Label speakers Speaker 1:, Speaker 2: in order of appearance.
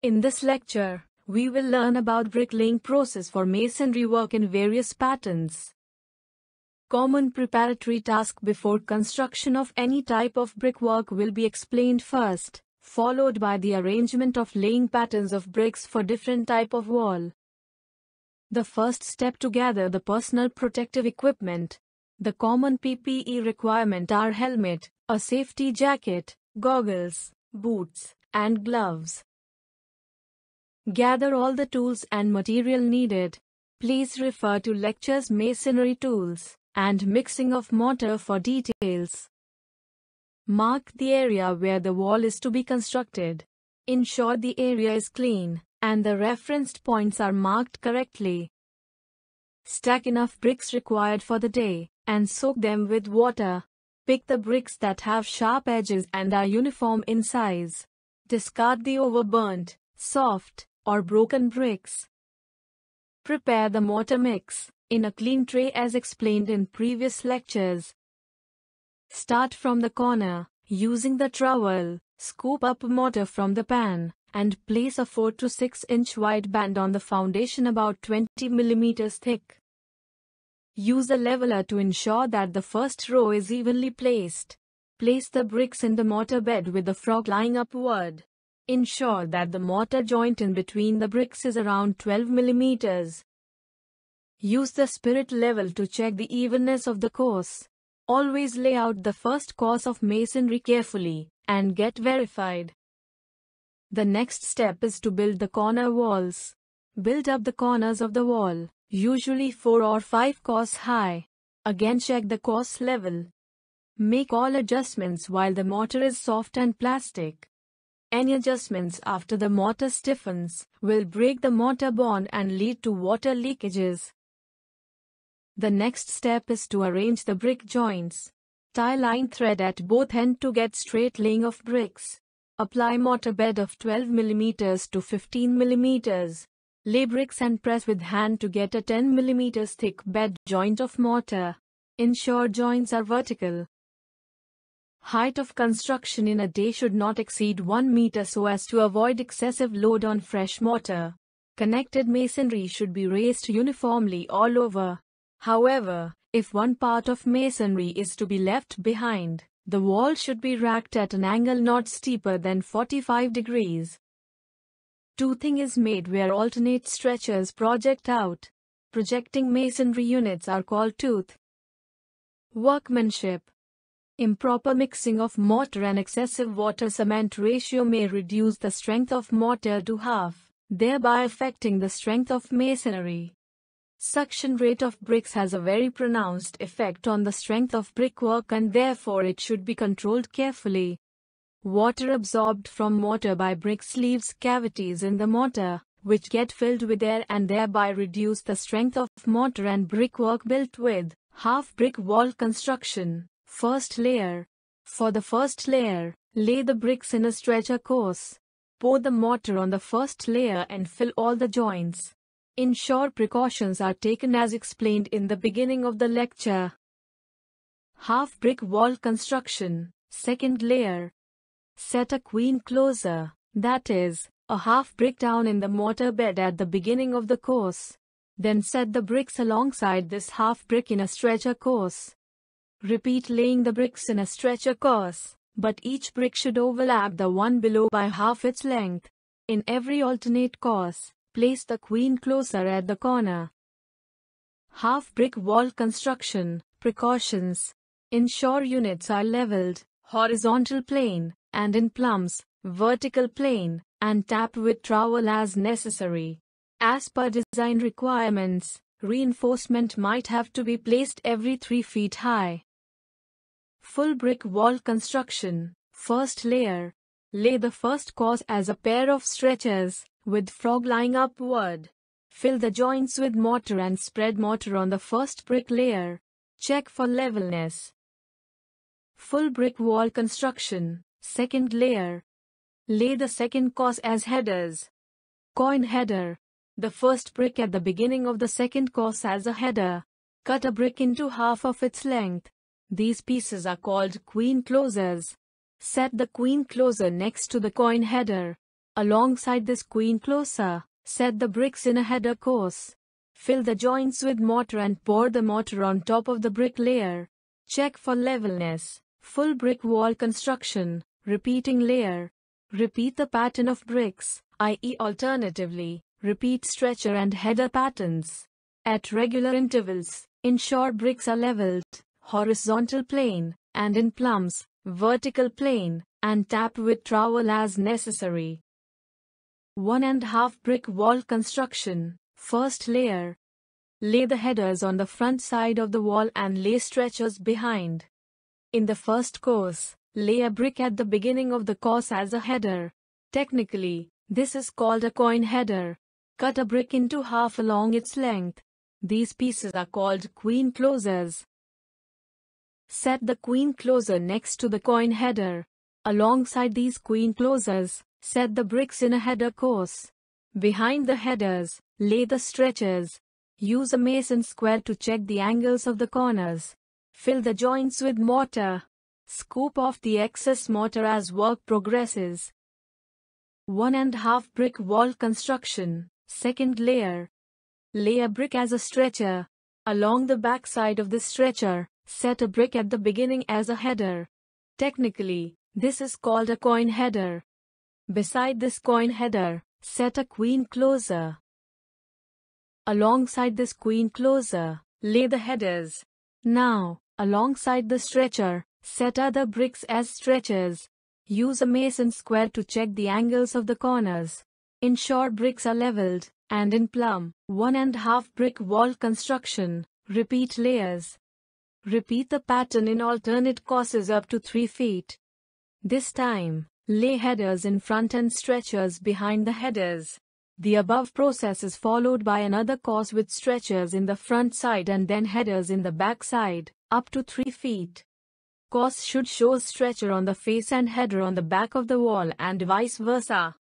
Speaker 1: In this lecture, we will learn about bricklaying process for masonry work in various patterns. Common preparatory task before construction of any type of brickwork will be explained first, followed by the arrangement of laying patterns of bricks for different type of wall. The first step to gather the personal protective equipment. The common PPE requirement are helmet, a safety jacket, goggles, boots, and gloves. Gather all the tools and material needed. Please refer to lectures masonry tools and mixing of mortar for details. Mark the area where the wall is to be constructed. Ensure the area is clean and the referenced points are marked correctly. Stack enough bricks required for the day and soak them with water. Pick the bricks that have sharp edges and are uniform in size. Discard the overburnt, soft, or broken bricks. Prepare the mortar mix in a clean tray as explained in previous lectures. Start from the corner, using the trowel, scoop up mortar from the pan, and place a 4 to 6 inch wide band on the foundation about 20 millimeters thick. Use a leveler to ensure that the first row is evenly placed. Place the bricks in the mortar bed with the frog lying upward. Ensure that the mortar joint in between the bricks is around 12 millimeters. Use the spirit level to check the evenness of the course. Always lay out the first course of masonry carefully and get verified. The next step is to build the corner walls. Build up the corners of the wall, usually 4 or 5 course high. Again check the course level. Make all adjustments while the mortar is soft and plastic. Any adjustments after the mortar stiffens will break the mortar bond and lead to water leakages. The next step is to arrange the brick joints. Tie line thread at both end to get straight laying of bricks. Apply mortar bed of 12 mm to 15 mm. Lay bricks and press with hand to get a 10 mm thick bed joint of mortar. Ensure joints are vertical. Height of construction in a day should not exceed 1 meter so as to avoid excessive load on fresh mortar. Connected masonry should be raised uniformly all over. However, if one part of masonry is to be left behind, the wall should be racked at an angle not steeper than 45 degrees. Toothing is made where alternate stretchers project out. Projecting masonry units are called tooth. Workmanship Improper mixing of mortar and excessive water-cement ratio may reduce the strength of mortar to half, thereby affecting the strength of masonry. Suction rate of bricks has a very pronounced effect on the strength of brickwork and therefore it should be controlled carefully. Water absorbed from mortar by bricks leaves cavities in the mortar, which get filled with air and thereby reduce the strength of mortar and brickwork built with half brick wall construction. First layer. For the first layer, lay the bricks in a stretcher course. Pour the mortar on the first layer and fill all the joints. Ensure precautions are taken as explained in the beginning of the lecture. Half brick wall construction. Second layer. Set a queen closer, that is, a half brick down in the mortar bed at the beginning of the course. Then set the bricks alongside this half brick in a stretcher course. Repeat laying the bricks in a stretcher course, but each brick should overlap the one below by half its length. In every alternate course, place the queen closer at the corner. Half brick wall construction, precautions. Ensure units are leveled, horizontal plane, and in plumps, vertical plane, and tap with trowel as necessary. As per design requirements, reinforcement might have to be placed every 3 feet high. Full brick wall construction. First layer. Lay the first course as a pair of stretchers, with frog lying upward. Fill the joints with mortar and spread mortar on the first brick layer. Check for levelness. Full brick wall construction. Second layer. Lay the second course as headers. Quoin header. The first brick at the beginning of the second course as a header. Cut a brick into half of its length. These pieces are called queen closers. Set the queen closer next to the quoin header. Alongside this queen closer, set the bricks in a header course. Fill the joints with mortar and pour the mortar on top of the brick layer. Check for levelness. Full brick wall construction. Repeating layer. Repeat the pattern of bricks, i.e. alternatively, repeat stretcher and header patterns. At regular intervals, ensure bricks are leveled, horizontal plane, and in plumps, vertical plane, and tap with trowel as necessary. One and half brick wall construction. First layer. Lay the headers on the front side of the wall and lay stretchers behind. In the first course, lay a brick at the beginning of the course as a header. Technically, this is called a quoin header. Cut a brick into half along its length. These pieces are called queen closers. Set the queen closer next to the quoin header. Alongside these queen closers, set the bricks in a header course. Behind the headers, lay the stretchers. Use a mason square to check the angles of the corners. Fill the joints with mortar. Scoop off the excess mortar as work progresses. One and half brick wall construction. Second layer. Lay a brick as a stretcher. Along the back side of the stretcher, set a brick at the beginning as a header. Technically, this is called a quoin header. Beside this quoin header, set a queen closer. Alongside this queen closer, lay the headers. Now, alongside the stretcher, set other bricks as stretchers. Use a mason square to check the angles of the corners. Ensure bricks are leveled and in plumb, one and half brick wall construction, repeat layers. Repeat the pattern in alternate courses up to 3 feet. This time, lay headers in front and stretchers behind the headers. The above process is followed by another course with stretchers in the front side and then headers in the back side, up to 3 feet. Course should show stretcher on the face and header on the back of the wall and vice versa.